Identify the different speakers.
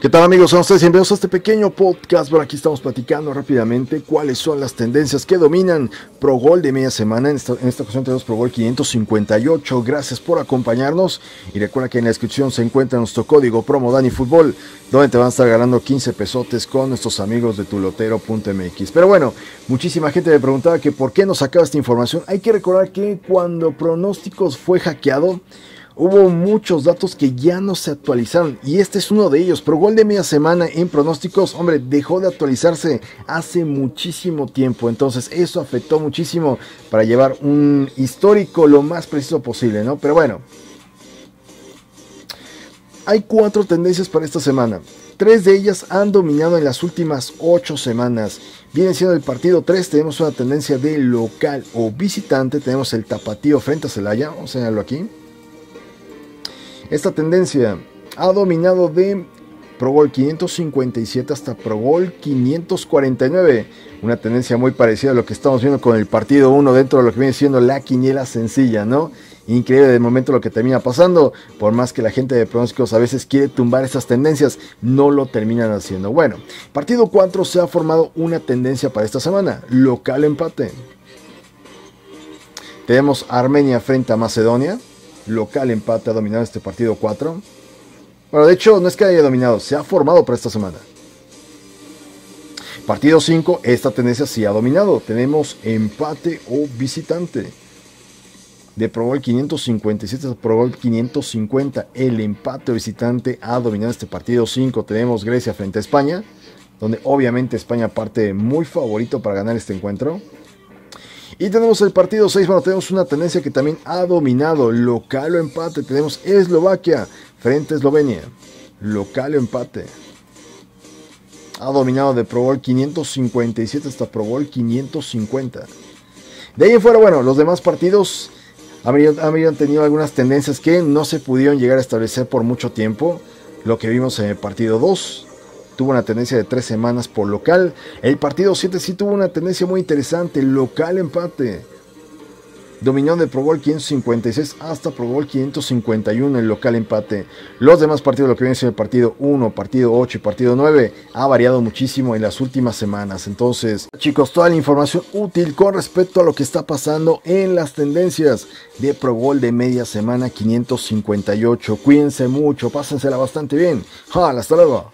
Speaker 1: ¿Qué tal amigos? Son ustedes bienvenidos a este pequeño podcast. Bueno, aquí estamos platicando rápidamente cuáles son las tendencias que dominan Pro Gol de media semana. En esta, en esta ocasión tenemos Pro Gol 558. Gracias por acompañarnos. Y recuerda que en la descripción se encuentra nuestro código promo Dani Fútbol, donde te van a estar ganando 15 pesotes con nuestros amigos de tulotero.mx. Pero bueno, muchísima gente me preguntaba que por qué nos sacaba esta información. Hay que recordar que cuando Pronósticos fue hackeado, hubo muchos datos que ya no se actualizaron y este es uno de ellos. Pro Gol de media semana en pronósticos, hombre, dejó de actualizarse hace muchísimo tiempo. Entonces eso afectó muchísimo para llevar un histórico lo más preciso posible, ¿no? Pero bueno. Hay cuatro tendencias para esta semana. Tres de ellas han dominado en las últimas ocho semanas. Viene siendo el partido 3, tenemos una tendencia de local o visitante. Tenemos el tapatío frente a Celaya, vamos a señalarlo aquí. Esta tendencia ha dominado de Pro Gol 557 hasta Pro Gol 549. Una tendencia muy parecida a lo que estamos viendo con el partido 1 dentro de lo que viene siendo la quiniela sencilla, ¿no? Increíble de momento lo que termina pasando. Por más que la gente de pronósticos a veces quiere tumbar esas tendencias, no lo terminan haciendo. Bueno, partido 4 se ha formado una tendencia para esta semana. Local empate. Tenemos Armenia frente a Macedonia local empate ha dominado este partido 4. Bueno, de hecho, no es que haya dominado, se ha formado para esta semana. Partido 5, esta tendencia sí ha dominado. Tenemos empate o visitante. De Pro Bowl 557 a Pro Bowl 550, el empate o visitante ha dominado este partido 5. Tenemos Grecia frente a España, donde obviamente España parte muy favorito para ganar este encuentro. Y tenemos el partido 6, bueno, tenemos una tendencia que también ha dominado, local o empate. Tenemos Eslovaquia frente a Eslovenia, local o empate. Ha dominado de Pro Bowl 557 hasta Pro Bowl 550. De ahí en fuera, bueno, los demás partidos han tenido algunas tendencias que no se pudieron llegar a establecer por mucho tiempo. Lo que vimos en el partido 2, tuvo una tendencia de tres semanas por local. El partido 7 sí tuvo una tendencia muy interesante, local empate. Dominó de Pro Bowl 556 hasta Pro Bowl 551 el local empate. Los demás partidos, lo que viene siendo el partido 1, partido 8 y partido 9, ha variado muchísimo en las últimas semanas. Entonces, chicos, toda la información útil con respecto a lo que está pasando en las tendencias de Pro Bowl de media semana 558. Cuídense mucho, pásensela bastante bien. Hasta luego.